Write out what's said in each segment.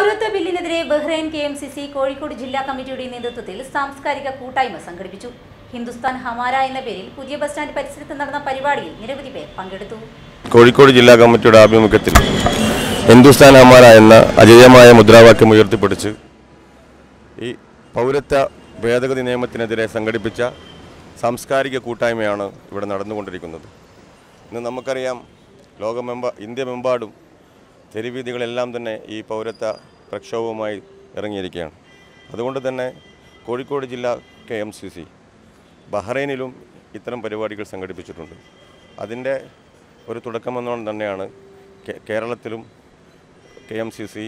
പൗരത്വ ബില്ലിനെതിരെ Bahrain K M C C Kozhikode ജില്ലാ കമ്മിറ്റിയുടെ നേതൃത്വത്തിൽ സാംസ്കാരിക കൂട്ടായ്മ സംഘടിപ്പിച്ചു. ഹിന്ദുസ്ഥാൻ ഹമാര എന്ന പേരിൽ പുതിയ ബസ് സ്റ്റാൻഡ് പരിസരത്ത് നടന്ന പരിപാടിയിൽ നിരവധി പേർ പങ്കെടുത്തു. കോഴിക്കോട് ജില്ലാ കമ്മിറ്റിയുടെ ആഭിമുഖ്യത്തിൽ ഹിന്ദുസ്ഥാൻ ഹമാര എന്ന അജയമായ മുദ്രാവാക്യം ഉയർത്തിപ്പിടിച്ച് ഈ പൗരത്വ ഭേദഗതി നിയമത്തിനെതിരെ സംഘടിപ്പിച്ച സാംസ്കാരിക കൂട്ടായ്മയാണ് ഇവിടെ നടന്നുകൊണ്ടിരിക്കുന്നത്. ഇന്ന് നമുക്കറിയാം ലോകമെമ്പ ഇന്ത്യമെമ്പാടും തെരുവീതികളെല്ലാം തന്നെ ഈ പൗരത്വ പ്രക്ഷോഭവുമായി ഇറങ്ങിയിരിക്കുകയാണ്. അതുകൊണ്ട് തന്നെ കോഴിക്കോട് ജില്ല കെ എം സി സി ബഹ്റൈനിലും ഇത്തരം പരിപാടികൾ സംഘടിപ്പിച്ചിട്ടുണ്ട്. അതിന്റെ ഒരു തുടക്കമെന്നോണം തന്നെയാണ് കേരളത്തിലും കെ എം സി സി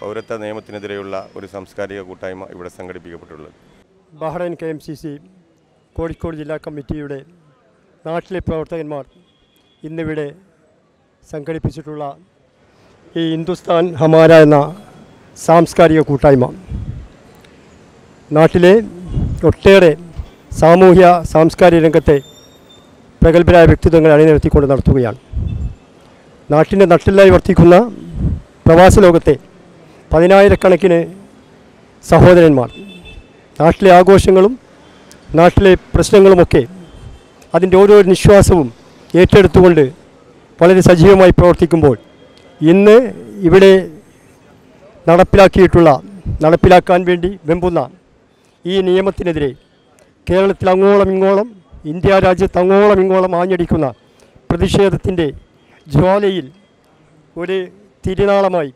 പൗരത്വ നിയമത്തിനെതിരെയുള്ള ഒരു സാംസ്കാരിക കൂട്ടായ്മ ഇവിടെ സംഘടിപ്പിക്കപ്പെട്ടുള്ളത് Bahrain K M C C Kozhikode ജില്ലാ കമ്മിറ്റിയുടെ നാട്ടിലെ പ്രവർത്തകന്മാർ ഇന്നിവിടെ സംഘടിപ്പിച്ചിട്ടുള്ള ഈ ഹിന്ദുസ്ഥാൻ ഹമാര എന്ന സാംസ്കാരിക കൂട്ടായ്മ നാട്ടിലെ ഒട്ടേറെ സാമൂഹ്യ സാംസ്കാരിക രംഗത്തെ പ്രഗത്ഭരായ വ്യക്തിത്വങ്ങൾ അണിനിരത്തിക്കൊണ്ട് നടത്തുകയാണ്. നാട്ടിന്റെ നട്ടിലായി വർത്തിക്കുന്ന പ്രവാസ ലോകത്തെ പതിനായിരക്കണക്കിന് സഹോദരന്മാർ നാട്ടിലെ ആഘോഷങ്ങളും നാട്ടിലെ പ്രശ്നങ്ങളുമൊക്കെ അതിന്റെ ഓരോ നിശ്വാസവും ഏറ്റെടുത്തുകൊണ്ട് വളരെ സജീവമായി പ്രവർത്തിക്കുമ്പോൾ ഇന്ന് ഇവിടെ നടപ്പിലാക്കിയിട്ടുള്ള നടപ്പിലാക്കാൻ വേണ്ടി വെമ്പുന്ന ഈ നിയമത്തിനെതിരെ കേരളത്തിൽ അങ്ങോളം ഇങ്ങോളം ഇന്ത്യ രാജ്യത്ത് അങ്ങോളം ഇങ്ങോളം ആഞ്ഞടിക്കുന്ന പ്രതിഷേധത്തിന്റെ ജ്വാലയിൽ ഒരു തിരുനാളമായി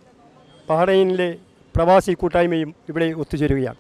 ബഹ്റൈനിലെ പ്രവാസി കൂട്ടായ്മയും ഇവിടെ ഒത്തുചേരുകയാണ്.